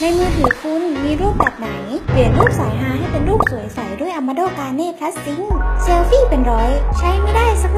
ในมือถือคุณมีรูปแบบไหน เปลี่ยนรูปสายฮาให้เป็นรูปสวยใสด้วยอ m มาโดกาเน่พลัสซิงเซลฟี่เป็นร้อย ใช้ไม่ได้สัก